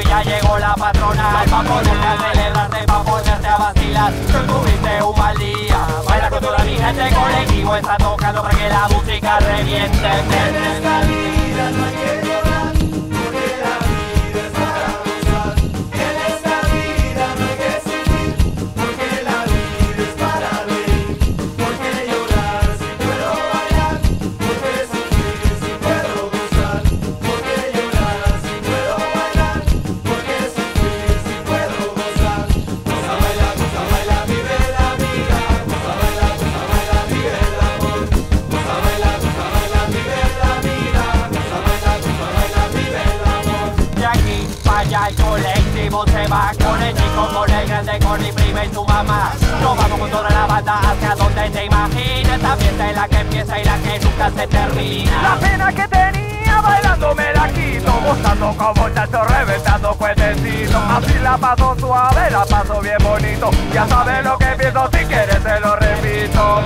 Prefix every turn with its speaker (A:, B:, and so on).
A: y ya llegó la patrona Ay, pa' ponerte a celebrarte, pa' ponerte a vacilar. Tú tuviste un mal día Baila con toda mi gente, colectivo está tocando para que la música reviente.
B: No el
A: colectivo se va con el chico, con el grande, con mi prima y tu mamá. Nos vamos con toda la banda hacia donde te imagines. Esta fiesta es la que empieza y la que nunca se termina.
C: La pena que tenía bailando me la quito Gustando como chacho reventando cuetecitos Así la paso suave, la paso bien bonito Ya sabes lo que pienso, si quieres te lo repito